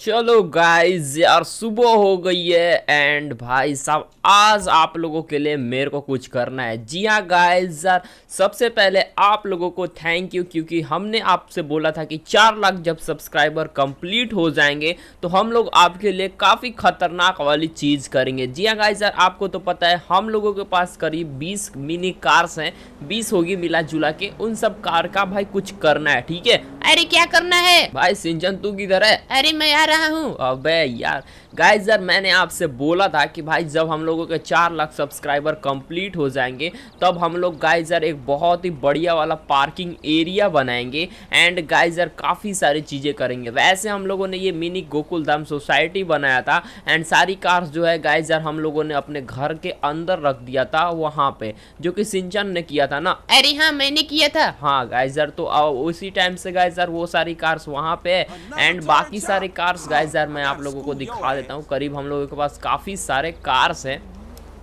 चलो गाइस यार सुबह हो गई है एंड भाई साहब आज आप लोगों के लिए मेरे को कुछ करना है। जी हाँ गाइस यार सबसे पहले आप लोगों को थैंक यू क्योंकि हमने आपसे बोला था कि चार लाख जब सब्सक्राइबर कंप्लीट हो जाएँगे तो हम लोग आपके लिए काफ़ी खतरनाक वाली चीज़ करेंगे। जी हाँ गाइस यार आपको तो पता है हम लोगों के पास करीब 20 मिनी कार्स हैं 20 होगी मिला जुला के उन सब कार का भाई कुछ करना है ठीक है? अरे क्या करना है? भाई सिंचन तू किधर है? अरे मैं आ रहा हूँ? अबे यार गाइस यार मैंने आपसे बोला था कि भाई जब हम लोगों के चार लाख सब्सक्राइबर कंप्लीट हो जाएँगे तब हम लोग गाइस यार एक बहुत ही बढ़िया वाला पार्किंग एरिया बनाएँगे एंड गाइस यार काफ़ी सारी चीज़ें करेंगे। वैसे हम लोगों ने ये मिनी गोकुल धाम सोसाइटी बनाया था एंड सारी कार्स जो है गाइस यार हम लोगों ने अपने घर के अंदर रख दिया था वहाँ पे जो कि सिंचन ने किया था ना। अरे हाँ मैंने किया था। हाँ गाइस यार तो उसी टाइम से गाइस यार वो सारी कार्स वहाँ पे है एंड बाकी सारे कार्स गाइस यार मैं आप लोगों को दिखा देता हूँ। करीब हम लोगों के पास काफ़ी सारे कार्स हैं।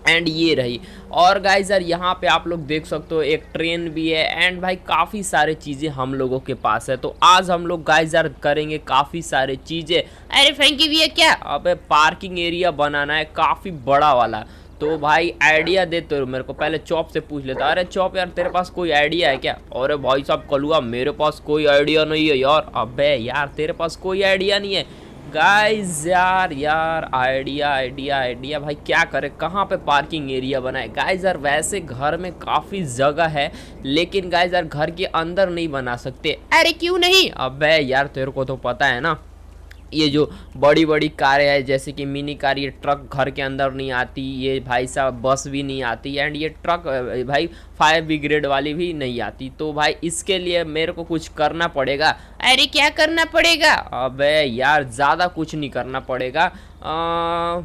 एंड ये रही। और गाइज़ यार, यहाँ पे आप लोग देख सकते हो, एक ट्रेन भी है। एंड भाई काफ़ी सारे चीज़ें हम लोगों के पास है। तो आज हम लोग गाइज़ यार करेंगे काफ़ी सारे चीज़ें। अरे फैंकी भैया, क्या? अबे पार्किंग एरिया बनाना है, काफ़ी बड़ा वाला। तो भाई आइडिया दे तो मेरे को पहले चौप से पूछ लेता अरे चौप यार, तेरे पास कोई आइडिया है क्या? अरे भाई साहब, कलुआ, मेरे पास कोई आइडिया नहीं है यार। अबे यार, तेरे पास कोई आइडिया नहीं है। गाइस यार यार आइडिया आइडिया आइडिया भाई क्या करें? कहाँ पे पार्किंग एरिया बनाए? गाइस यार, वैसे घर में काफ़ी जगह है, लेकिन गाइस यार, घर के अंदर नहीं बना सकते। अरे क्यों नहीं? अबे, यार, तेरे को तो पता है ना। ये जो बड़ी बड़ी कारें हैं जैसे कि मिनी कार ये ट्रक घर के अंदर नहीं आती ये भाई साहब बस भी नहीं आती एंड ये ट्रक भाई फायर ब्रिगेड वाली भी नहीं आती। तो भाई इसके लिए मेरे को कुछ करना पड़ेगा। अरे क्या करना पड़ेगा? अबे यार ज़्यादा कुछ नहीं करना पड़ेगा। आ,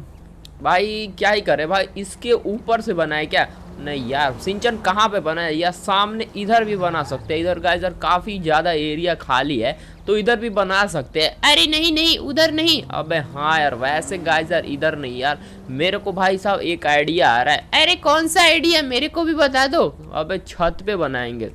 भाई क्या ही करे? भाई इसके ऊपर से बनाए क्या? नहीं यार सिंचन कहाँ पे बना है या सामने इधर भी बना सकते हैं। इधर का इधर काफ़ी ज़्यादा एरिया खाली है। तो इधर भी बना सकते हैं। अरे नहीं नहीं, उधर नहीं। अबे हाँ यार, वैसे गाइस यार, इधर नहीं यार। मेरे को भाई साहब एक आइडिया आ रहा है। अरे कौन सा आइडिया मेरे को भी बता दो। अबे छत पे बनाएँगे।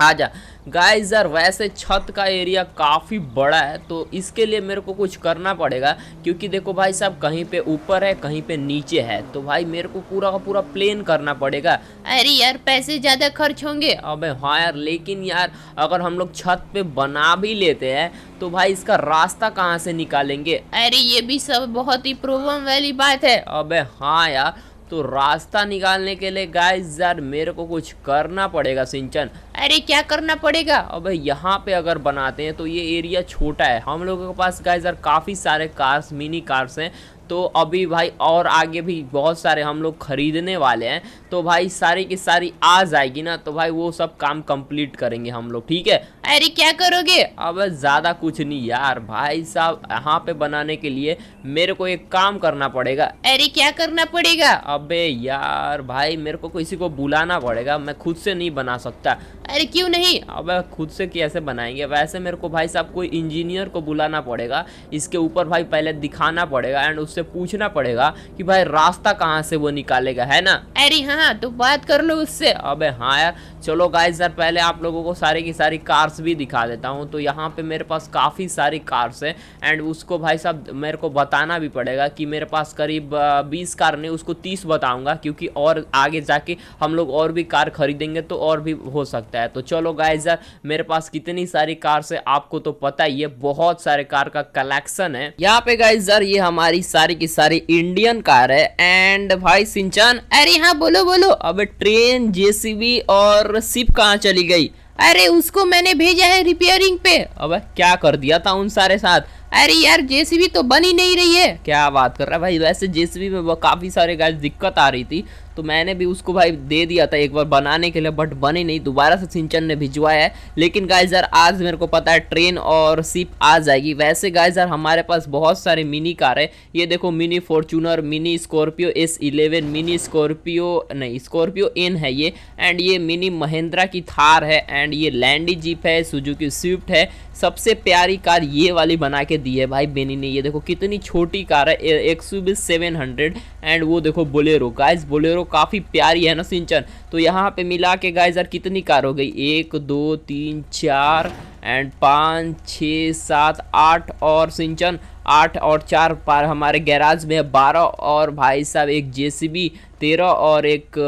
आजा। गाइस यार, वैसे छत का एरिया काफ़ी बड़ा है तो इसके लिए मेरे को कुछ करना पड़ेगा, क्योंकि देखो भाई साहब, कहीं पे ऊपर है, कहीं पे नीचे है तो भाई मेरे को पूरा का पूरा प्लेन करना पड़ेगा। अरे यार, पैसे ज़्यादा खर्च होंगे? अबे हाँ यार, लेकिन यार, अगर हम लोग छत पे बना भी लेते हैं तो भाई इसका रास्ता कहाँ से निकालेंगे? अरे ये भी सब बहुत ही प्रॉब्लम वाली बात है। अबे हाँ यार तो रास्ता निकालने के लिए गाइस यार, मेरे को कुछ करना पड़ेगा सिंचन। अरे, क्या करना पड़ेगा? अबे यहाँ पे अगर बनाते हैं तो ये एरिया छोटा है। हम लोगों के पास गाइस यार, काफ़ी सारे कार्स मिनी कार्स हैं। तो अभी भाई और आगे भी बहुत सारे हम लोग खरीदने वाले हैं। तो भाई सारी की सारी आ जाएगी ना तो भाई वो सब काम कंप्लीट करेंगे हम लोग, ठीक है? अरे क्या करोगे? अब ज़्यादा कुछ नहीं यार भाई साहब, यहाँ पे बनाने के लिए मेरे को एक काम करना पड़ेगा। अरे क्या करना पड़ेगा? अबे यार भाई, मेरे को किसी को बुलाना पड़ेगा, मैं खुद से नहीं बना सकता। अरे क्यों नहीं? अब खुद से कैसे बनाएँगे? वैसे मेरे को भाई साहब कोई इंजीनियर को बुलाना पड़ेगा, इसके ऊपर भाई पहले दिखाना पड़ेगा एंड उससे पूछना पड़ेगा कि भाई रास्ता कहाँ से वो निकालेगा है ना? अरे हाँ तो बात कर लो उससे। अबे हाँ यार चलो गाइस यार पहले आप लोगों को सारी की सारी कार्स भी दिखा देता हूँ। तो यहाँ पे मेरे पास काफ़ी सारी कार्स है एंड उसको भाई साहब मेरे को बताना भी पड़ेगा कि मेरे पास करीब बीस कार नहीं उसको तीस बताऊँगा क्योंकि और आगे जाके हम लोग और भी कार खरीदेंगे तो और भी हो सकता है। तो चलो गाइज़ यार मेरे पास कितनी सारी कार्स है आपको तो पता ही है बहुत सारे कार का कलेक्शन है। यहाँ पे गाइज़ यार ये हमारी सारी की सारी इंडियन कार है। एंड भाई सिंचन, अरे हाँ बोलो बोलो। अब ट्रेन जेसीबी और सिप कहाँ चली गई? अरे उसको मैंने भेजा है रिपेयरिंग पे। अब क्या कर दिया था उन सारे साथ? अरे यार, जेसीबी तो बन ही नहीं रही है। क्या बात कर रहा है भाई? वैसे जेसीबी में काफ़ी सारे गाइस दिक्कत आ रही थी तो मैंने भी उसको भाई दे दिया था एक बार बनाने के लिए बट बने नहीं। दोबारा से सिंचन ने भिजवाया है। लेकिन गाइस यार, आज मेरे को पता है ट्रेन और सिप आ जाएगी। वैसे गाइस यार, हमारे पास बहुत सारे मिनी कार है। ये देखो mini Fortuner mini Scorpio S eleven mini Scorpio नहीं स्कॉर्पियो एन है ये। एंड ये मिनी महिंद्रा की थार है। एंड ये लैंडी जीप है सुजुकी स्विफ्ट है। सबसे प्यारी कार ये वाली बना के दी है भाई, बेनी ने। ये देखो कितनी छोटी कार है एक सौ सेवन हंड्रेड एंड वो देखो बोलेरो गाइस बोलेरो काफ़ी प्यारी है ना सिंचन? तो यहाँ पे मिला के गाइस यार कितनी कार हो गई? एक, दो, तीन, चार एंड पाँच, छ, सात, आठ और सिंचन। आठ और चार पार हमारे गैराज में बारह और भाई साहब एक जेसीबी तेरह और एक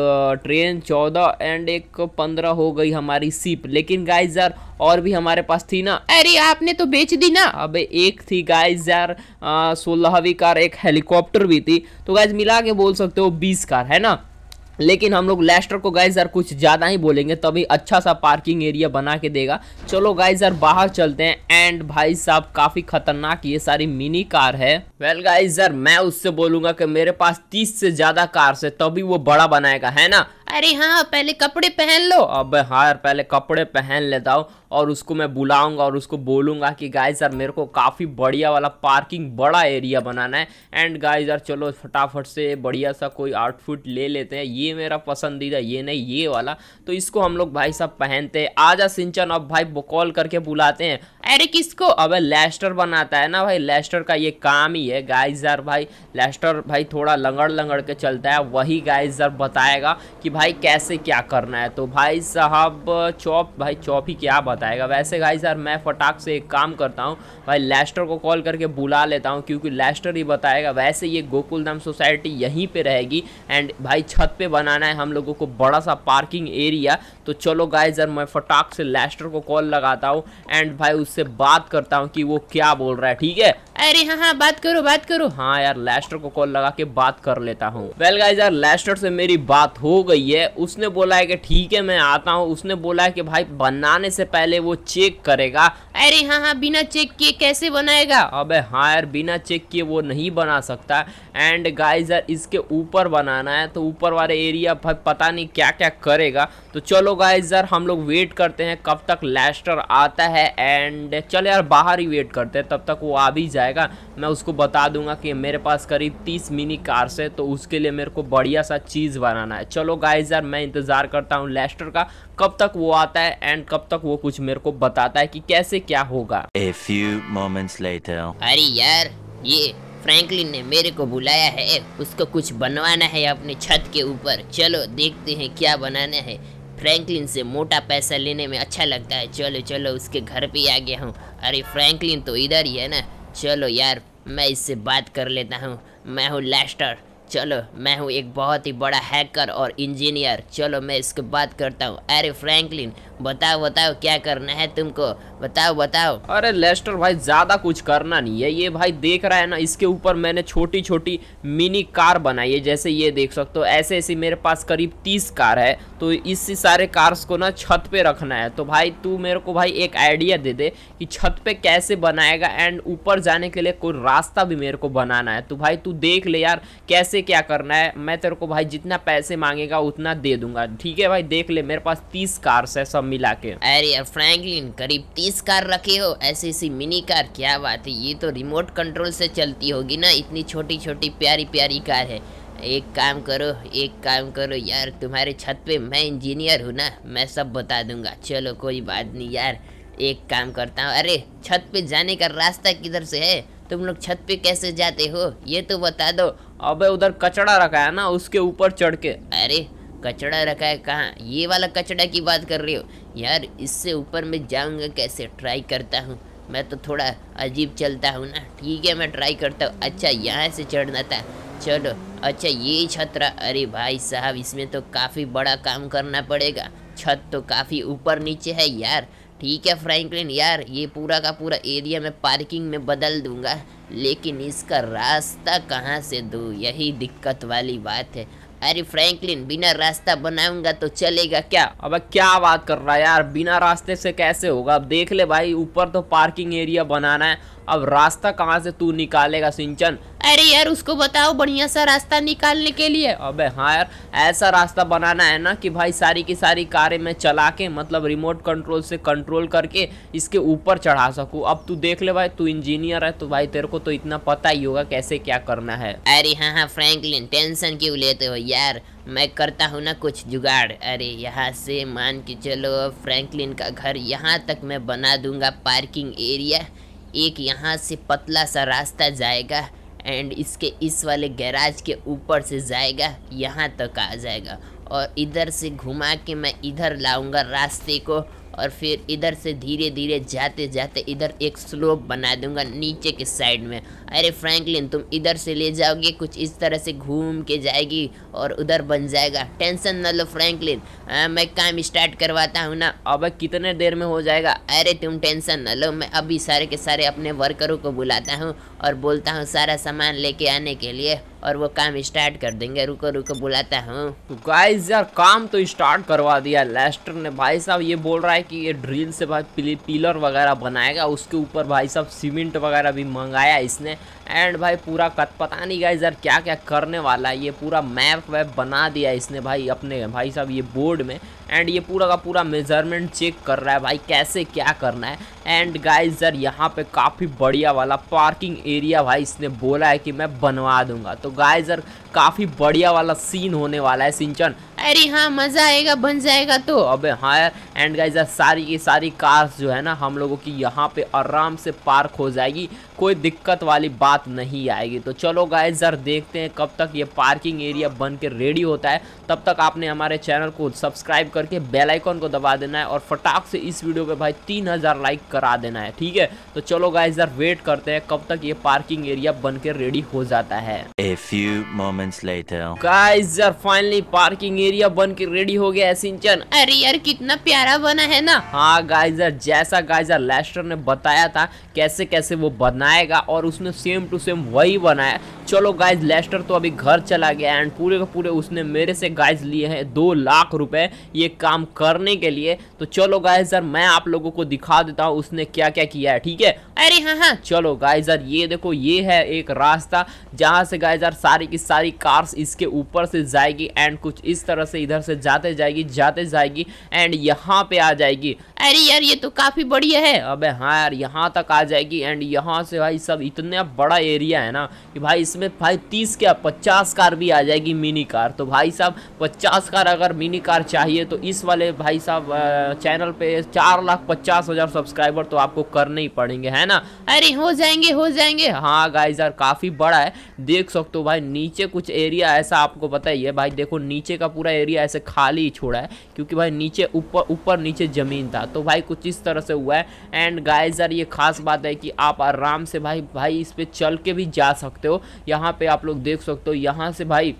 ट्रेन चौदह एंड एक पंद्रह हो गई हमारी सीप। लेकिन गाइस यार और भी हमारे पास थी ना। अरे आपने तो बेच दी ना। अबे एक थी गाइस यार सोलहवीं कार एक हेलीकॉप्टर भी थी। तो गाइस मिला के बोल सकते हो बीस कार है ना? लेकिन हम लोग लेस्टर को गाइस यार कुछ ज़्यादा ही बोलेंगे तभी अच्छा सा पार्किंग एरिया बना के देगा। चलो गाइस यार बाहर चलते हैं। एंड भाई साहब काफ़ी खतरनाक ये सारी मिनी कार है। वेल well, गाइस यार मैं उससे बोलूँगा कि मेरे पास तीस से ज़्यादा कार से तभी वो बड़ा बनाएगा है ना? अरे हाँ पहले कपड़े पहन लो। अब हाँ यार पहले कपड़े पहन लेता हूँ और उसको मैं बुलाऊँगा और उसको बोलूँगा कि गाइस यार मेरे को काफ़ी बढ़िया वाला पार्किंग बड़ा एरिया बनाना है। एंड गाइस यार चलो फटाफट से बढ़िया सा कोई आउटफिट ले लेते हैं। ये मेरा पसंदीदा, ये नहीं, ये वाला। तो इसको हम लोग भाई साहब पहनते हैं। आजा सिंचन, अब भाई कॉल करके बुलाते हैं। अरे किसको? अबे लेस्टर बनाता है ना भाई। लेस्टर का ये काम ही है गाइस यार भाई। लेस्टर भाई थोड़ा लंगड़ लंगड़ के चलता है। वही गाइस यार बताएगा कि भाई कैसे क्या करना है। तो भाई साहब, चौप, भाई चौप ही क्या बताएगा। वैसे गाइस यार, मैं फटाक से एक काम करता हूँ। भाई लेस्टर को कॉल करके बुला लेता हूँ, क्योंकि लेस्टर ही बताएगा। वैसे ये गोकुल सोसाइटी यहीं पे रहेगी। एंड भाई छत पे बनाना है हम लोगों को बड़ा सा पार्किंग एरिया तो चलो गाय जर मैं फटाक से लेस्टर को कॉल लगाता हूँ एंड भाई उससे बात करता हूँ कि वो क्या बोल रहा है, ठीक है? अरे हाँ हाँ बात करो बात करो। हाँ यार लेस्टर को कॉल लगा के बात कर लेता हूँ। वेल गाइस यार लेस्टर से मेरी बात हो गई है। उसने बोला है कि ठीक है मैं आता हूँ। उसने बोला है कि भाई बनाने से पहले वो चेक करेगा। अरे हाँ हाँ बिना चेक किए कैसे बनाएगा? अबे हाँ यार बिना चेक किए वो नहीं बना सकता। एंड गाइस यार इसके ऊपर बनाना है तो ऊपर वाले एरिया भाई पता नहीं क्या क्या करेगा। तो चलो गाइस यार हम लोग वेट करते हैं कब तक लेस्टर आता है। एंड चलो यार बाहर ही वेट करते हैं तब तक वो आ भी जाएगा मैं उसको बता दूँगा कि मेरे पास करीब तीस मिनी कार्स है तो उसके लिए मेरे को बढ़िया सा चीज़ बनाना है। चलो गाइस यार मैं इंतज़ार करता हूँ लेस्टर का कब तक वो आता है एंड कब तक वो कुछ मेरे को बताता है कि कैसे क्या होगा। A few moments later. अरे यार ये फ्रैंकलिन ने मेरे को बुलाया है उसको कुछ बनवाना है अपने छत के ऊपर। चलो देखते हैं क्या बनाना है। फ्रैंकलिन से मोटा पैसा लेने में अच्छा लगता है। चलो चलो उसके घर पे आ गया हूँ। अरे फ्रैंकलिन तो इधर ही है ना। चलो यार, मैं इससे बात कर लेता हूँ। मैं हूँ लेस्टर चलो, मैं हूँ एक बहुत ही बड़ा हैकर और इंजीनियर चलो, मैं इसके बात करता हूँ। अरे फ्रैंकलिन बताओ बताओ, क्या करना है तुमको? बताओ बताओ। अरे लेस्टर भाई, ज़्यादा कुछ करना नहीं है। ये भाई देख रहा है ना, इसके ऊपर मैंने छोटी छोटी मिनी कार बनाई है। जैसे ये देख सकते हो ऐसे ऐसे मेरे पास करीब तीस कार है। तो इस सारे कार्स को ना छत पे रखना है। तो भाई, तू मेरे को भाई एक आइडिया दे दे कि छत पे कैसे बनाएगा एंड ऊपर जाने के लिए कोई रास्ता भी मेरे को बनाना है। तो भाई, तू देख ले यार, कैसे क्या करना है। मैं तेरे को भाई, जितना पैसे मांगेगा, उतना दे दूँगा। ठीक है भाई, देख ले, मेरे पास तीस कार्स है, सब मिला के। अरे यार फ्रैंकलिन करीब तीस कार रखे हो। ऐसी ऐसी मिनी कार क्या बात है। ये तो रिमोट कंट्रोल से चलती होगी ना। इतनी छोटी छोटी प्यारी प्यारी कार है। एक काम करो एक काम करो यार। तुम्हारे छत पे मैं इंजीनियर हूँ ना। मैं सब बता दूँगा। चलो कोई बात नहीं यार। एक काम करता हूँ। अरे छत पे जाने का रास्ता किधर से है? तुम लोग छत पे कैसे जाते हो? ये तो बता दो। अबे उधर कचड़ा रखा है ना उसके ऊपर चढ़ के। अरे कचड़ा रखा है, कहाँ? ये वाला कचड़ा की बात कर रही हो? यार, इससे ऊपर मैं जाऊँगा कैसे? ट्राई करता हूँ। मैं तो थोड़ा अजीब चलता हूँ ना। ठीक है, मैं ट्राई करता हूँ। अच्छा यहाँ से चढ़ना था। चलो अच्छा ये छतरा अरे भाई साहब, इसमें तो काफ़ी बड़ा काम करना पड़ेगा। छत तो काफ़ी ऊपर नीचे है यार। ठीक है फ्रैंकलिन यार, ये पूरा का पूरा एरिया मैं पार्किंग में बदल दूँगा। लेकिन इसका रास्ता कहाँ से दूँ? यही दिक्कत वाली बात है। अरे फ्रैंकलिन, बिना रास्ता बनाऊँगा तो चलेगा क्या? अब क्या बात कर रहा है यार? बिना रास्ते से कैसे होगा? अब देख ले भाई, ऊपर तो पार्किंग एरिया बनाना है। अब रास्ता कहाँ से तू निकालेगा सिंचन? अरे यार उसको बताओ बढ़िया सा रास्ता निकालने के लिए। अबे हाँ यार ऐसा रास्ता बनाना है ना कि भाई सारी की सारी कारें मैं चला के मतलब रिमोट कंट्रोल से कंट्रोल करके इसके ऊपर चढ़ा सकूँ। अब तू देख ले भाई तू इंजीनियर है तो भाई तेरे को तो इतना पता ही होगा कैसे क्या करना है। अरे हाँ हाँ फ्रैंकलिन टेंशन क्यों लेते हो यार? मैं करता हूँ ना कुछ जुगाड़। अरे यहाँ से मान के चलो फ्रैंकलिन का घर यहाँ तक मैं बना दूँगा पार्किंग एरिया एक यहाँ से पतला सा रास्ता जाएगा एंड इसके इस वाले गैराज के ऊपर से जाएगा, यहाँ तक आ जाएगा। और इधर से घुमा के मैं इधर लाऊँगा रास्ते को और फिर इधर से धीरे धीरे जाते जाते इधर एक स्लोप बना दूँगा नीचे के साइड में। अरे फ्रैंकलिन, तुम इधर से ले जाओगे, कुछ इस तरह से घूम के जाएगी और उधर बन जाएगा। टेंशन न लो फ्रैंकलिन। मैं काम स्टार्ट करवाता हूँ ना। अब कितने देर में हो जाएगा? अरे तुम टेंशन न लो, मैं अभी सारे के सारे अपने वर्करों को बुलाता हूँ और बोलता हूँ सारा सामान लेके आने के लिए और वो काम स्टार्ट कर देंगे। रुको रुको, बुलाता हूँ। गाइस यार, काम तो स्टार्ट करवा दिया। लेस्टर ने भाई साहब ये बोल रहा है कि ये ड्रिल से भाई पिलर वगैरह बनाएगा। उसके ऊपर भाई साहब सीमेंट वगैरह भी मंगाया इसने। एंड भाई पूरा कत, पता नहीं गाइस यार क्या क्या करने वाला है। ये पूरा मैप वैप बना दिया इसने भाई अपने भाई साहब ये बोर्ड में। एंड ये पूरा का पूरा मेज़रमेंट चेक कर रहा है भाई कैसे क्या करना है। एंड गाइस यार यहाँ पे काफ़ी बढ़िया वाला पार्किंग एरिया भाई इसने बोला है कि मैं बनवा दूँगा। तो गाइस यार काफ़ी बढ़िया वाला सीन होने वाला है सिंचन। अरे हाँ मज़ा आएगा बन जाएगा तो। अबे हाँ यार एंड गाइस यार सारी की सारी कार्स जो है ना हम लोगों की यहाँ पे आराम से पार्क हो जाएगी। कोई दिक्कत वाली बात नहीं आएगी। तो चलो गाइस यार देखते हैं कब तक ये पार्किंग एरिया बन के रेडी होता है। तब तक आपने हमारे चैनल को सब्सक्राइब करके बेल आइकन को दबा देना है और फटाक से इस वीडियो पे भाई तीन हज़ार लाइक करा देना है ठीक है? तो चलो गाइस यार वेट करते हैं कब तक ये पार्किंग एरिया बन के रेडी हो जाता है। यार फाइनली पार्किंग एरिया बन के रेडी हो गया है सिंचन। अरे यार, कितना प्यारा बना है ना। हाँ गाइजर जैसा गाइजर लेस्टर ने बताया था कैसे कैसे वो बनाएगा और उसने सेम टू सेम वही बनाया। चलो गाइज़ लेस्टर तो अभी घर चला गया एंड पूरे का पूरे उसने मेरे से गाइज़ लिए हैं दो लाख रुपए ये काम करने के लिए। तो चलो गाइजर मैं आप लोगों को दिखा देता हूँ उसने क्या क्या किया है, ठीक है? अरे हाँ हाँ। चलो गाइजर ये देखो, ये है एक रास्ता जहाँ से गाइजर सारी की सारी कार्स इसके ऊपर से जाएगी एंड कुछ इस तरह से इधर से जाते जाएगी जाते जाएगी एंड यहाँ पे आ जाएगी। अरे यार, ये तो काफ़ी बढ़िया है। अबे हाँ यार, यहाँ तक आ जाएगी एंड यहाँ से भाई सब इतना बड़ा एरिया है ना कि भाई इसमें भाई तीस क्या, पचास कार भी आ जाएगी मिनी कार तो भाई साहब, पचास कार अगर मिनी कार चाहिए तो इस वाले भाई साहब चैनल पे चार लाख पचास हज़ार सब्सक्राइबर तो आपको करने ही पड़ेंगे, है ना? अरे, हो जाएँगे हो जाएँगे। हाँ गाइस यार, काफ़ी बड़ा है। देख सकते हो भाई, नीचे कुछ एरिया ऐसा आपको पता ही है। भाई, देखो, नीचे का पूरा एरिया ऐसे खाली छोड़ा है, क्योंकि भाई, नीचे ऊपर ऊपर नीचे ज़मीन था। तो भाई, कुछ इस तरह से हुआ है। एंड गाइस यार, ये खास बात है कि आप आराम से भाई भाई, इस पे चल के भी जा सकते हो। यहाँ पे आप लोग देख सकते हो, यहाँ से भाई,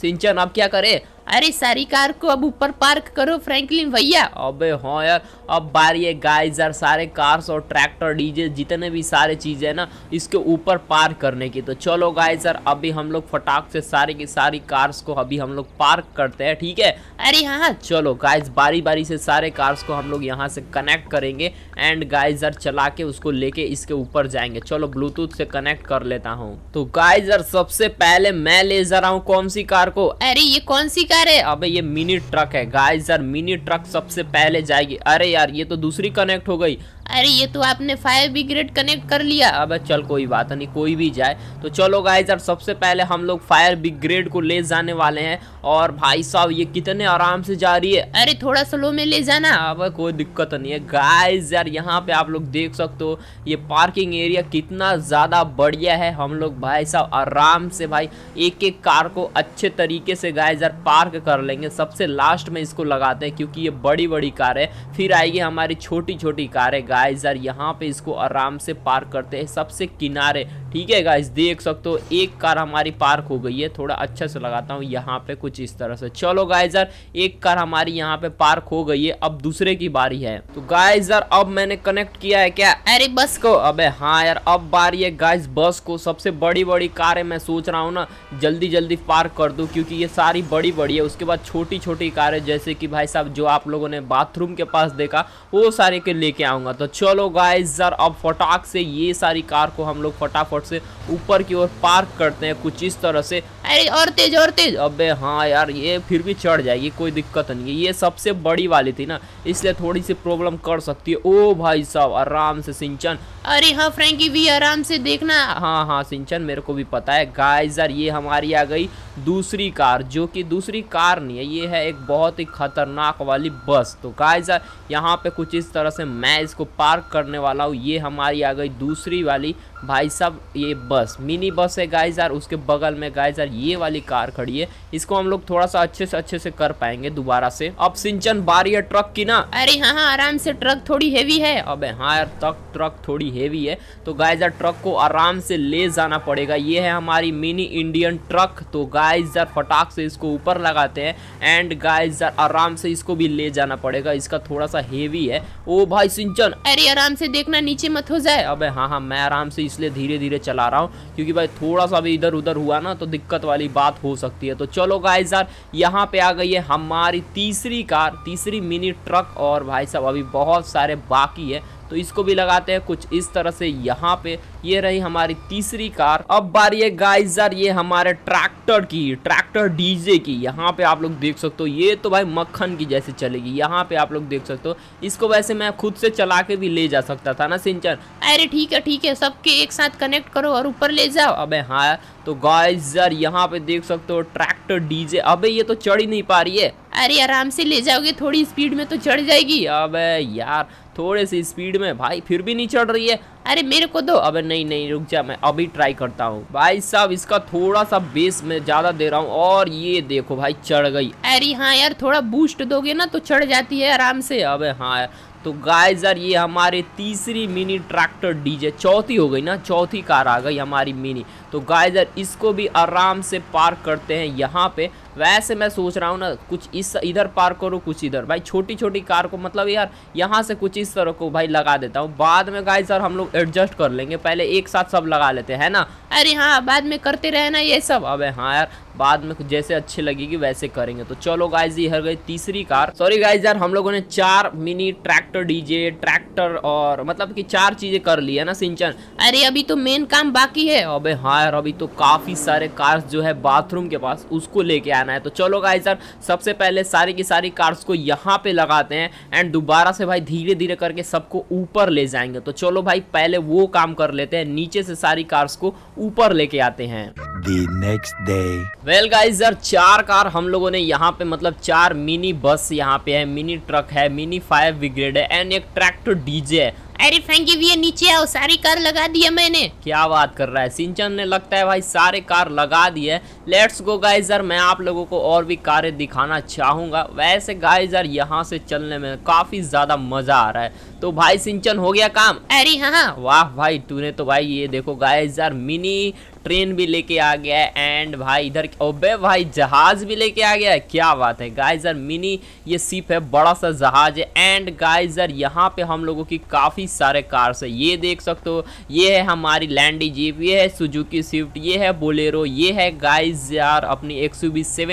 सिंचन, अब क्या करे? अरे सारी कार को अब ऊपर पार्क करो फ्रैंकलिन भैया। अबे हाँ यार अब बारी है गाइस यार सारे कार्स और ट्रैक्टर डीजे जितने भी सारे चीज़ें ना इसके ऊपर पार्क करने की। तो चलो गाइस यार अभी हम लोग फटाक से सारी की सारी कार्स को अभी हम लोग पार्क करते हैं ठीक है? अरे हाँ हाँ। चलो गाइस बारी बारी से सारे कार्स को हम लोग यहाँ से कनेक्ट करेंगे एंड गाइस यार चला के उसको लेके इसके ऊपर जाएँगे। चलो ब्लूटूथ से कनेक्ट कर लेता हूँ। तो गाइस यार सबसे पहले मैं ले जा रहा हूँ कौन सी कार को? अरे ये कौन सी कार है? अबे, ये मिनी ट्रक है। गाइस, यार, मिनी ट्रक सबसे पहले जाएगी। अरे यार, ये तो दूसरी कनेक्ट हो गई। अरे ये तो आपने फायर ब्रिगेड कनेक्ट कर लिया। अबे चल कोई बात नहीं कोई भी जाए। तो चलो गाइस यार सबसे पहले हम लोग फायर ब्रिगेड को ले जाने वाले हैं। और भाई साहब ये कितने आराम से जा रही है। अरे थोड़ा स्लो में ले जाना। अब कोई दिक्कत नहीं है। गाइस यार यहाँ पे आप लोग देख सकते हो ये पार्किंग एरिया कितना ज़्यादा बढ़िया है। हम लोग भाई साहब आराम से भाई एक एक कार को अच्छे तरीके से गाइस यार पार्क कर लेंगे। सबसे लास्ट में इसको लगाते हैं क्योंकि ये बड़ी बड़ी कार है। फिर आएगी हमारी छोटी छोटी कारें गाइस यार, यहाँ पे इसको आराम से पार्क करते हैं सबसे किनारे। ठीक है गाइस देख सकते हो, एक कार हमारी पार्क हो गई है। थोड़ा अच्छा से लगाता हूँ, यहाँ पे कुछ इस तरह से। चलो गाइस यार, एक कार हमारी यहाँ पे पार्क हो गई है। अब दूसरे की बारी है। तो गाइस यार, अब मैंने कनेक्ट किया है क्या? अरे, बस को। अबे हाँ यार, अब बारी है गाइस बस को। सबसे बड़ी बड़ी कारें मैं सोच रहा हूँ ना जल्दी जल्दी पार्क कर दूँ, क्योंकि ये सारी बड़ी बड़ी है। उसके बाद छोटी छोटी कारें जैसे कि भाई साहब, जो आप लोगों ने बाथरूम के पास देखा, वो सारे के लेके आऊँगा। तो चलो गाइस यार, अब फटाक से ये सारी कार को हम लोग फटाफट से ऊपर की ओर पार्क करते हैं कुछ इस तरह से। अरे, और तेज और तेज। अबे हाँ यार, ये फिर भी चढ़ जाएगी, कोई दिक्कत नहीं है। ये सबसे बड़ी वाली थी ना, इसलिए थोड़ी सी प्रॉब्लम कर सकती है। ओ भाई साहब, आराम से सिंचन। अरे हाँ फ्रैंकी भी आराम से देखना। हाँ हाँ सिंचन मेरे को भी पता है। गाइस यार, ये हमारी आ गई दूसरी कार, जो कि दूसरी कार नहीं है। ये है एक बहुत ही खतरनाक वाली बस। तो गाइस यार यहाँ पे कुछ इस तरह से मैं इसको पार्क करने वाला हूँ। ये हमारी आ गई दूसरी वाली भाई साहब ये बस मिनी बस है गाइस यार उसके बगल में गाइस यार ये वाली कार खड़ी है। इसको हम लोग थोड़ा सा अच्छे से अच्छे से कर पाएँगे दोबारा से। अब सिंचन बारी है ट्रक की ना। अरे हाँ हाँ आराम से ट्रक थोड़ी हैवी है। अबे हाँ यार ट्रक ट्रक थोड़ी हेवी है। तो गाइस यार ट्रक को आराम से ले जाना पड़ेगा। ये है हमारी मिनी इंडियन ट्रक तो गाइस यार फटाक से इसको ऊपर लगाते हैं। एंड गाइस यार आराम से इसको भी ले जाना पड़ेगा। इसका थोड़ा सा हेवी है। ओ भाई सिंचन! अरे आराम से देखना नीचे मत हो जाए। अब हाँ हाँ मैं आराम से इसलिए धीरे धीरे चला रहा हूँ, क्योंकि भाई थोड़ा सा भी इधर उधर हुआ ना तो दिक्कत वाली बात हो सकती है। तो चलो गाइज़ यार, यहाँ पे आ गई है हमारी तीसरी कार, तीसरी मिनी ट्रक और भाई साहब, अभी बहुत सारे बाकी है। तो इसको भी लगाते हैं कुछ इस तरह से यहाँ पे। ये रही हमारी तीसरी कार। अब बारी है गाइजर ये हमारे ट्रैक्टर की ट्रैक्टर डीजे की। यहाँ पे आप लोग देख सकते हो, ये तो भाई मक्खन की जैसे चलेगी। यहाँ पे आप लोग देख सकते हो। इसको वैसे मैं खुद से चला के भी ले जा सकता था ना, सिंचन। अरे ठीक है ठीक है, सबके एक साथ कनेक्ट करो और ऊपर ले जाओ। अबे हाँ तो गाइजर यहाँ पे देख सकते हो ट्रैक्टर डीजे अबे, ये तो चढ़ ही नहीं पा रही है। अरे आराम से ले जाओगे, थोड़ी स्पीड में तो चढ़ जाएगी। अबे यार, थोड़े से स्पीड में, भाई, फिर भी नहीं चढ़ रही है। अरे मेरे को दो। अबे नहीं नहीं, रुक जा, मैं अभी ट्राई करता हूँ। भाई साहब, इसका थोड़ा सा बेस में ज़्यादा दे रहा हूँ, और ये देखो भाई, चढ़ गई। अरे हाँ यार, थोड़ा बूस्ट दोगे ना तो चढ़ जाती है आराम से। अब हाँ यार तो गाइस यार, ये हमारे तीसरी मिनी ट्रैक्टर डीजे चौथी हो गई ना, चौथी कार आ गई हमारी मिनी तो गाइस यार, इसको भी आराम से पार्क करते हैं यहाँ पे। वैसे मैं सोच रहा हूँ ना, कुछ इस, इधर पार्क करो, कुछ इधर। भाई छोटी छोटी कार को मतलब यार, यहाँ से कुछ इस तरह को भाई लगा देता हूँ। बाद में गाइस यार, हम लोग एडजस्ट कर लेंगे। पहले एक साथ सब लगा लेते हैं ना? अरे हाँ बाद में करते रहना ये सब। अबे हाँ यार, बाद में जैसे अच्छी लगेगी वैसे करेंगे। तो चलो गाइज़ ये हर गई तीसरी कार। सॉरी गाइज़ यार, हम लोगों ने चार मिनी ट्रैक्टर डीजे ट्रैक्टर और मतलब कि चार चीज़ें कर ली है ना, सिंचन। अरे अभी तो मेन काम बाकी है। अबे हाँ यार अभी तो काफ़ी सारे कार्स जो है बाथरूम के पास उसको लेके आना है। तो चलो गाइज़ यार सबसे पहले सारी की सारी कार्स को यहाँ पे लगाते हैं एंड दोबारा से भाई धीरे धीरे करके सबको ऊपर ले जाएँगे। तो चलो भाई पहले वो काम कर लेते हैं नीचे से सारी कार्स को ऊपर लेके आते हैं। Next day. वेल गाइस यार चार कार हम लोगों ने यहाँ पे मतलब चार मिनी बस यहाँ पे है मिनी ट्रक है मिनी फायर ब्रिगेड है एंड एक ट्रैक्टर डीजे है। अरे फ्रेंकी भैया नीचे आओ सारी कार लगा दिया मैंने। क्या बात कर रहा है? सिंचन ने लगता है भाई सारे कार लगा दिए लेट्स गो गाइस यार मैं आप लोगों को और भी कारें दिखाना चाहूँगा। वैसे गाइस यार यहाँ से चलने में काफ़ी ज़्यादा मज़ा आ रहा है। तो भाई सिंचन हो गया काम? अरे हाँ हाँ। वाह भाई तूने तो भाई ये देखो गाइस यार मिनी ट्रेन भी लेके आ गया है एंड भाई इधर ओबे भाई, जहाज़ भी लेके आ गया है? क्या बात है? गाइजर मिनी ये सिप है, बड़ा सा जहाज़ है एंड गाइजर यहाँ पे हम लोगों की काफ़ी सारे कार्स है। ये देख सकते हो, ये है हमारी लैंडी जीप ये है सुजुकी स्विफ्ट ये है बोलेरो ये है गाइस यार, अपनी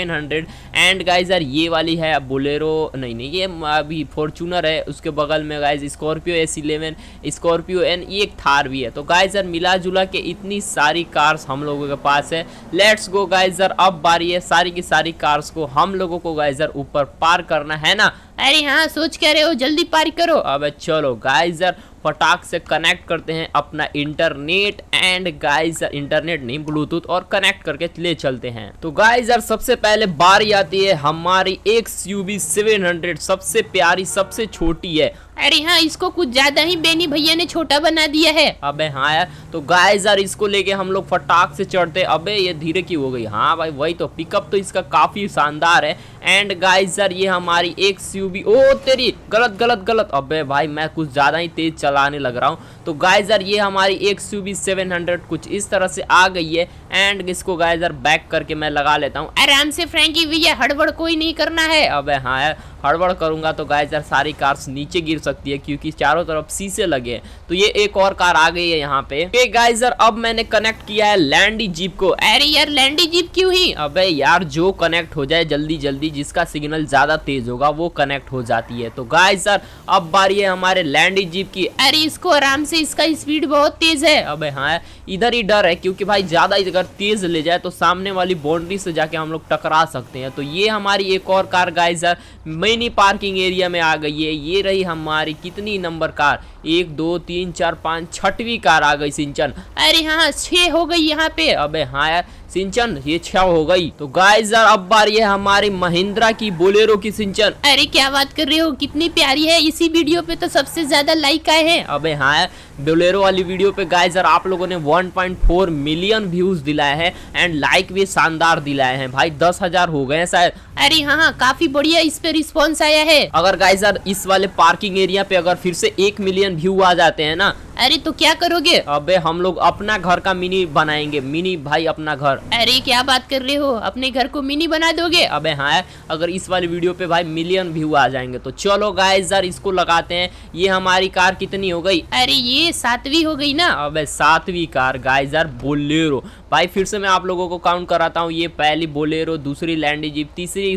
हंड्रेड एंड गाइस यार, ये वाली है बोलेरो नहीं नहीं, ये अभी फॉर्चूनर है, उसके बगल में guys Scorpio S eleven Scorpio and ये एक थार भी है। तो गाइस यार मिला जुला के इतनी सारी कार्स हम लोगों के पास है। लेट्स गो गाइजर अब बारी है सारी की सारी कार्स को हम लोगों को गाइजर ऊपर पार करना है ना? अरे हाँ सोच क्या रहे हो? जल्दी पार करो। अब चलो गाइजर फटाक से कनेक्ट करते हैं अपना इंटरनेट एंड गाइजर इंटरनेट नहीं ब्लूटूथ और कनेक्ट करके ले चलते हैं। तो गाइजर सबसे पहले बारी आती है हमारी एक्स यू सेवन हंड्रेड सबसे प्यारी, सबसे छोटी है। अरे हाँ इसको कुछ ज़्यादा ही बेनी भैया ने छोटा बना दिया है। अबे हाँ यार तो गाइस यार इसको लेके हम लोग फटाक से चढ़ते अबे ये धीरे की हो गई। हाँ भाई वही तो पिकअप तो इसका काफ़ी शानदार है। एंड गाइस यार ये हमारी एक सी ओ तेरी गलत गलत गलत। अबे भाई मैं कुछ ज़्यादा ही तेज चलाने लग रहा हूँ। तो गाइजर ये हमारी एक सी बी सेवन हंड्रेड कुछ इस तरह से आ गई है। एंड इसको गाइजर बैक करके मैं लगा लेता हूँ। आराम से फ्रेंकी भैया हड़बड़ कोई नहीं करना है। अबे हाँ यार हड़बड़ करूँगा तो गाइजर सारी कार्स नीचे गिर सकती है क्योंकि चारों तरफ़ शीशे लगे हैं। तो ये एक और कार आ गई है यहाँ पे। Okay, गाइजर अब मैंने कनेक्ट किया है लैंडी जीप को। अरे यार लैंडी जीप क्यों ही? अबे यार जो कनेक्ट हो जाए जल्दी जल्दी जिसका सिग्नल ज़्यादा तेज होगा वो कनेक्ट हो जाती है। तो गाइजर अब बारी है हमारे लैंडी जीप की। अरे इसको आराम से इसका स्पीड बहुत तेज है। अबे हाँ इधर ही डर है क्योंकि भाई ज़्यादा अगर तेज ले जाए तो सामने वाली बाउंड्री से जाके हम लोग टकरा सकते हैं। तो ये हमारी एक और car guys mini parking area में आ गई है। ये रही हमारी कितनी नंबर कार? एक, दो, तीन, चार, पाँच, छठवीं कार आ गई सिंचन। अरे हाँ छः हो गई यहाँ पे। अबे हाँ यार सिंचन ये छह हो गई। तो गाइस यार अब बार ये हमारी महिंद्रा की बोलेरो की सिंचन। अरे क्या बात कर रहे हो? कितनी प्यारी है। इसी वीडियो पे तो सबसे ज़्यादा लाइक आए हैं। अबे हाँ बोलेरो वाली वीडियो पे गाइस यार आप लोगों ने 1.4 मिलियन व्यूज़ दिलाए हैं एंड लाइक भी शानदार दिलाए हैं। भाई दस हज़ार हो गए शायद। अरे हाँ हाँ काफ़ी बढ़िया इस पे रिस्पॉन्स आया है। अगर गाइस यार इस वाले पार्किंग एरिया पे अगर फिर से एक मिलियन व्यू आ जाते हैं ना। अरे तो क्या करोगे? अबे हम लोग अपना घर का मिनी बनाएँगे। मिनी भाई अपना घर। अरे, क्या बात कर रहे हो? अपने घर को मिनी बना दोगे? अबे हाँ अगर इस वाली वीडियो पे भाई मिलियन व्यू आ जाएँगे तो चलो गाइस यार इसको लगाते हैं। ये हमारी कार कितनी हो गई? अरे, ये सातवीं हो गई ना? अबे, सातवीं कार गाइस यार, बोलेरो। भाई, फिर से मैं आप लोगों को काउंट कराता हूँ। ये पहली बोलेरो दूसरी लैंड जीप तीसरी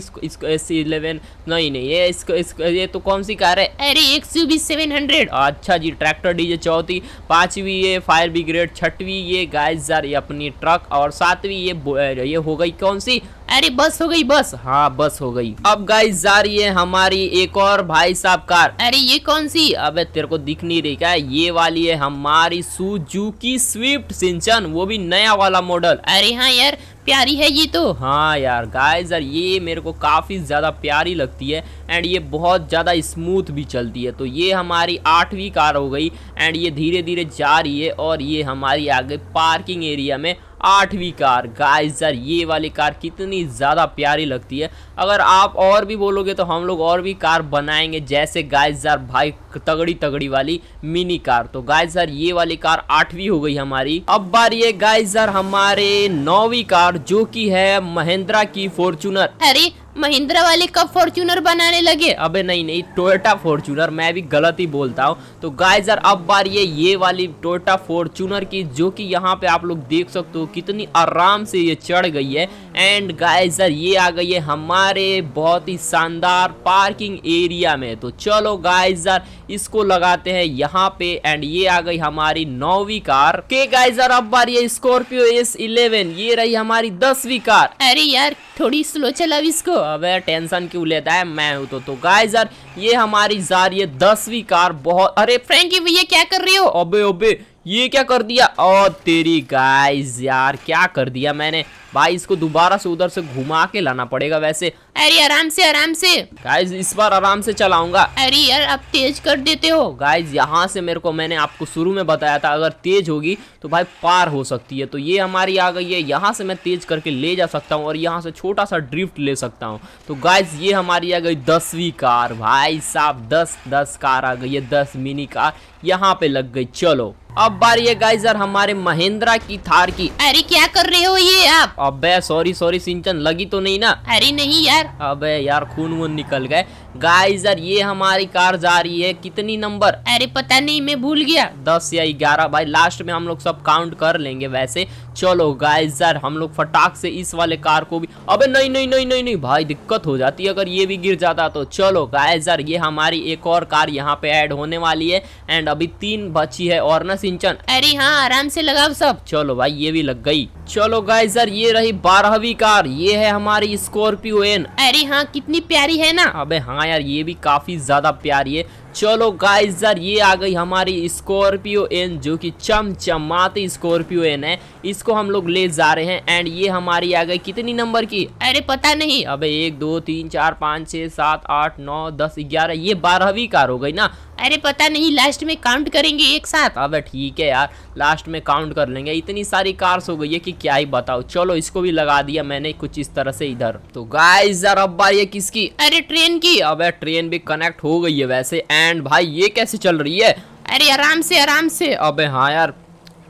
एस इलेवन नहीं नहीं, ये इसको इसको ये तो कौन सी कार है? अरे, एक सौ बीस सेवन हंड्रेड अच्छा जी ट्रैक्टर डीजे चौथी, पांचवी ये फायर ब्रिगेड छठवीं ये गाय अपनी ट्रक और सातवीं ये ये हो गई कौन सी? अरे बस हो गई बस। हाँ बस हो गई। अब गाइस जा रही है हमारी एक और भाई साहब कार। अरे ये कौन सी? अबे तेरे को दिख नहीं रही क्या? ये वाली है हमारी सुजुकी स्विफ्ट सिंचन वो भी नया वाला मॉडल अरे हाँ यार प्यारी है ये तो। हाँ यार गाइस यार ये मेरे को काफ़ी ज़्यादा प्यारी लगती है एंड ये बहुत ज़्यादा स्मूथ भी चलती है। तो ये हमारी आठवीं कार हो गई एंड ये धीरे धीरे जा रही है और ये हमारी आगे पार्किंग एरिया में आठवीं कार। गाइस यार ये वाली कार कितनी ज़्यादा प्यारी लगती है। अगर आप और भी बोलोगे तो हम लोग और भी कार बनाएँगे, जैसे गाइस यार भाई तगड़ी तगड़ी वाली मिनी कार। तो गाइस यार ये वाली कार आठवीं हो गई हमारी। अब बार ये गाइस यार हमारे नौवीं कार, जो कि है महिंद्रा की फॉर्चूनर अरे महिंद्रा वाले कब फॉर्चूनर बनाने लगे। अबे नहीं नहीं टोयोटा फॉर्चूनर मैं भी गलत ही बोलता हूँ। तो गाइजर अब बार ये ये वाली टोयोटा फॉर्चूनर की, जो कि यहाँ पे आप लोग देख सकते हो, कितनी आराम से ये चढ़ गई है। एंड गाइजर ये आ गई है हमारे बहुत ही शानदार पार्किंग एरिया में। तो चलो गाइजर इसको लगाते हैं यहाँ पे एंड ये आ गई हमारी नौवीं कार। के गाइजर यार अब बार ये स्कॉर्पियो एस इलेवन ये रही हमारी दसवीं कार। अरे यार थोड़ी स्लो चला इसको। अबे टेंशन क्यों लेता है? मैं हूँ तो तो गाइस यार ये हमारी जा रही है दसवीं कार बहुत अरे फ्रेंकी भैया क्या कर रही हो? अबे अबे ये क्या कर दिया? ओ तेरी गाइस यार क्या कर दिया मैंने? भाई इसको दोबारा से उधर से घुमा के लाना पड़ेगा वैसे। अरे आराम से आराम से। गाइस इस बार आराम से चलाऊँगा। अरे यार आप तेज कर देते हो। गाइस यहाँ से मेरे को मैंने आपको शुरू में बताया था अगर तेज होगी तो भाई पार हो सकती है। तो ये हमारी आ गई है। यहाँ से मैं तेज करके ले जा सकता हूँ और यहाँ से छोटा सा ड्रिफ्ट ले सकता हूँ। तो गाइज़ ये हमारी आ गई दसवीं कार। भाई साहब दस दस कार आ गई है दस मिनी कार यहाँ पे लग गई। चलो। अब बार ये गाइजर यार हमारे महिंद्रा की थार की। अरे क्या कर रहे हो ये आप? अबे सॉरी सॉरी सिंचन लगी तो नहीं ना? अरे नहीं यार। अबे यार खून वून निकल गए। गाइजर यार ये हमारी कार जा रही है। कितनी नंबर अरे पता नहीं मैं भूल गया। दस या ग्यारह। भाई लास्ट में हम लोग सब काउंट कर लेंगे वैसे। चलो गाइस यार, हम लोग फटाक से इस वाले कार को भी अबे नहीं नहीं नहीं नहीं नहीं, भाई, दिक्कत हो जाती है अगर ये भी गिर जाता तो। चलो गाइस यार, ये हमारी एक और कार यहाँ पे ऐड होने वाली है एंड अभी तीन बची है और ना सिंचन। अरे हाँ आराम से लगाओ सब। चलो भाई, ये भी लग गई। चलो गाइस यार, ये रही बारहवीं कार। ये है हमारी स्कॉर्पियो एन अरे हाँ कितनी प्यारी है ना। अबे हाँ यार, ये भी काफ़ी ज़्यादा प्यारी है। चलो गाइस यार ये आ गई हमारी स्कॉर्पियो एन जो कि चमचमाती स्कॉर्पियो एन है। इसको हम लोग ले जा रहे हैं एंड ये हमारी आ गई कितनी नंबर की? अरे पता नहीं। अबे एक, दो, तीन, चार, पाँच छः सात, आठ, नौ, दस, ग्यारह, ये बारहवीं कार हो गई ना। अरे पता नहीं लास्ट में काउंट करेंगे एक साथ। अबे ठीक है यार। लास्ट में काउंट कर लेंगे। इतनी सारी कार्स हो गई है कि क्या ही बताओ चलो इसको भी लगा दिया मैंने कुछ इस तरह से इधर। तो गाइस यार अब बारी है किसकी? अरे ट्रेन की। अबे ट्रेन भी कनेक्ट हो गई है वैसे। एंड भाई ये कैसे चल रही है? अरे आराम से आराम से। अबे हाँ यार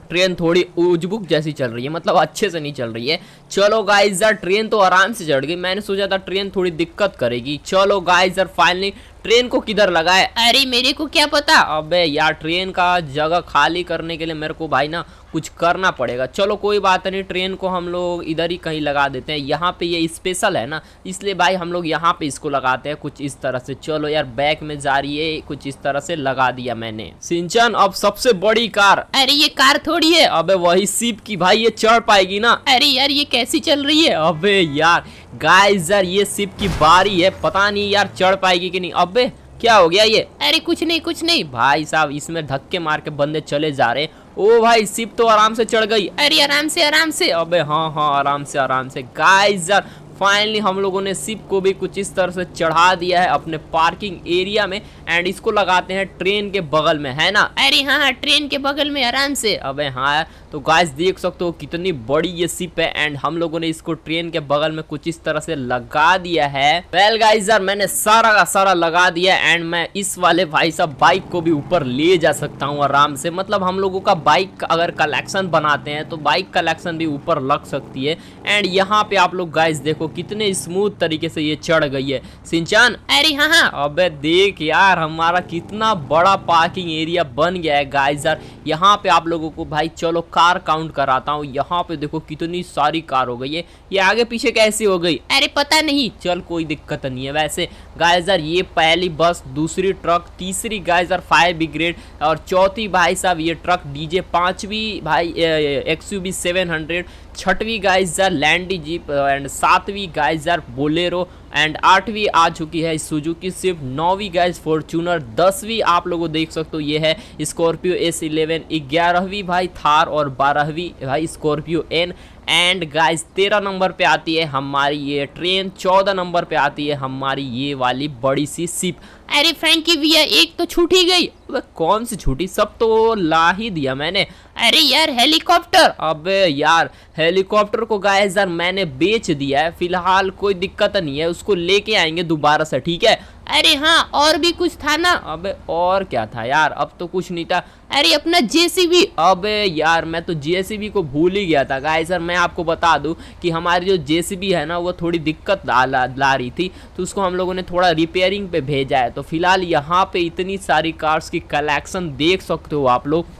ट्रेन थोड़ी उजबुक जैसी चल रही है। मतलब अच्छे से नहीं चल रही है। चलो गाइस यार ट्रेन तो आराम से चढ़ गई। मैंने सोचा था ट्रेन थोड़ी दिक्कत करेगी। चलो गाइस यार फाइनली ट्रेन को किधर लगाए? अरे मेरे को क्या पता? अबे यार ट्रेन का जगह खाली करने के लिए मेरे को भाई ना कुछ करना पड़ेगा। चलो कोई बात नहीं ट्रेन को हम लोग इधर ही कहीं लगा देते हैं। यहाँ पे ये स्पेशल है ना इसलिए भाई हम लोग यहाँ पे इसको लगाते हैं कुछ इस तरह से। चलो यार बैक में जा रही है कुछ इस तरह से लगा दिया मैंने। सिंचन अब सबसे बड़ी कार। अरे ये कार थोड़ी है। अबे वही सीप की भाई ये चढ़ पाएगी ना। अरे यार ये कैसी चल रही है? अबे यार गाइस यार ये सिप की बारी है। पता नहीं यार चढ़ पाएगी कि नहीं। अबे क्या हो गया ये? अरे कुछ नहीं कुछ नहीं। भाई साहब इसमें धक्के मार के बंदे चले जा रहे ओ भाई सिप तो आराम से चढ़ गई। अरे आराम से आराम से। अबे हाँ हाँ आराम से आराम से। गाइस यार फाइनली हम लोगों ने सिप को भी कुछ इस तरह से चढ़ा दिया है अपने पार्किंग एरिया में एंड इसको लगाते हैं ट्रेन के बगल में है ना? अरे हाँ हाँ ट्रेन के बगल में आराम से। अबे हाँ यार तो गाइस देख सकते हो कितनी बड़ी ये सिप है एंड हम लोगों ने इसको ट्रेन के बगल में कुछ इस तरह से लगा दिया है। वेल गाइस यार मैंने सारा का सारा लगा दिया एंड मैं इस वाले भाई साहब बाइक को भी ऊपर ले जा सकता हूँ आराम से। मतलब हम लोगों का बाइक अगर कलेक्शन बनाते हैं तो बाइक कलेक्शन भी ऊपर लग सकती है। एंड यहाँ पे आप लोग गाइस देखो कितने स्मूथ तरीके से ये चढ़ गई है। सिंचान? अरे हाँ हाँ। अबे देख यार, हमारा कितना बड़ा पार्किंग एरिया बन गया है गाइस यार। यहाँ पे आप लोगों को भाई, चलो कार काउंट कराता हूँ। यहाँ पे देखो कितनी सारी कार हो गई है। ये आगे पीछे कैसी हो गई? अरे पता नहीं। चल, कोई दिक्कत नहीं है वैसे। गाइजर ये पहली बस दूसरी ट्रक तीसरी गाइजर फायर ब्रिगेड और चौथी भाई साहब, ये ट्रक डीजे पांचवी भाई X U V seven hundred छठवीं गाइजर, लैंडी जीप, एंड सातवीं गाइजर बोलेरो, एंड आठवीं आ चुकी है सुजुकी। स्विफ्ट नौवीं गाइज़ फॉर्चूनर दसवीं आप लोगों देख सकते हो, ये है स्कॉर्पियो एस इलेवन। ग्यारहवीं भाई थार और बारहवीं भाई स्कॉर्पियो एन। एंड गाइस तेरह नंबर पे आती है हमारी ये ट्रेन चौदह नंबर पे आती है हमारी ये वाली बड़ी सी सिप अरे फ्रेंकी भैया, एक तो छूटी गई। अबे कौन सी छूटी? सब तो ला ही दिया मैंने। अरे यार हेलीकॉप्टर अबे यार हेलीकॉप्टर को गाइस यार मैंने बेच दिया है। फ़िलहाल कोई दिक्कत नहीं है, उसको लेके आएँगे दोबारा से, ठीक है? अरे हाँ और भी कुछ था ना? अबे और क्या था यार अब तो कुछ नहीं था। अरे अपना जेसीबी। अबे यार मैं तो जेसीबी को भूल ही गया था। गाइस सर मैं आपको बता दूँ कि हमारी जो जेसीबी है ना वो थोड़ी दिक्कत ला, ला, ला रही थी तो उसको हम लोगों ने थोड़ा रिपेयरिंग पे भेजा है। तो फ़िलहाल यहाँ पे इतनी सारी कार्स की कलेक्शन देख सकते हो आप लोग।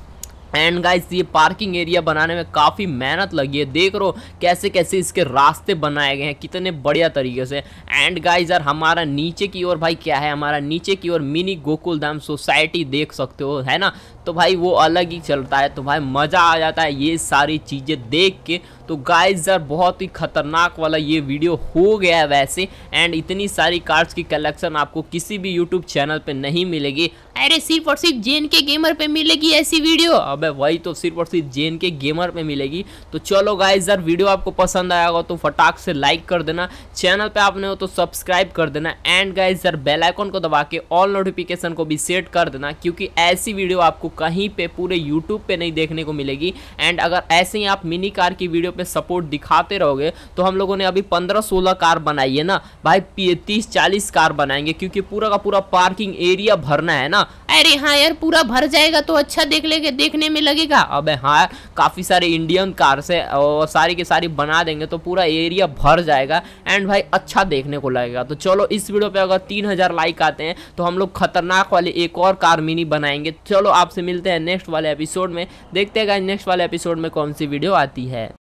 एंड गाइस ये पार्किंग एरिया बनाने में काफ़ी मेहनत लगी है। देख रो कैसे कैसे इसके रास्ते बनाए गए हैं, कितने बढ़िया तरीके से। एंड गाइस यार, हमारा नीचे की ओर, भाई, क्या है? हमारा नीचे की ओर मिनी गोकुल धाम सोसाइटी देख सकते हो, है ना? तो भाई वो अलग ही चलता है तो भाई मज़ा आ जाता है ये सारी चीज़ें देख के। तो गाइस यार, बहुत ही खतरनाक वाला ये वीडियो हो गया है वैसे। एंड इतनी सारी कार्ड्स की कलेक्शन आपको किसी भी यूट्यूब चैनल पे नहीं मिलेगी। अरे, सिर्फ़ और सिर्फ़ जेन के गेमर पे मिलेगी ऐसी वीडियो अबे, वही तो सिर्फ़ और सिर्फ़ जेन के गेमर पे मिलेगी। तो चलो गाइस यार वीडियो आपको पसंद आया होगा तो फटाक से लाइक कर देना। चैनल पे आपने हो तो सब्सक्राइब कर देना। एंड गाइस यार बेल आइकन को दबा के ऑल नोटिफिकेशन को भी सेट कर देना, क्योंकि ऐसी वीडियो आपको कहीं पे पूरे यूट्यूब पे नहीं देखने को मिलेगी। एंड अगर ऐसे ही आप मिनी कार की वीडियो पे सपोर्ट दिखाते रहोगे तो हम लोगों ने अभी पंद्रह सोलह कार बनाई है ना। भाई तीस चालीस कार बनाएँगे, क्योंकि पूरा का पूरा पार्किंग एरिया भरना है ना। अरे हाँ यार, पूरा भर जाएगा तो अच्छा देख लेंगे, देखने में लगेगा। अब हाँ काफ़ी सारे इंडियन कार से और सारी के सारी बना देंगे तो पूरा एरिया भर जाएगा। एंड भाई अच्छा देखने को लगेगा। तो चलो, इस वीडियो पे अगर तीन हज़ार लाइक आते हैं तो हम लोग खतरनाक वाले एक और कार मिनी बनाएँगे। चलो, आपसे मिलते हैं नेक्स्ट वाले एपिसोड में। देखते हैं नेक्स्ट वाले एपिसोड में कौन सी वीडियो आती है।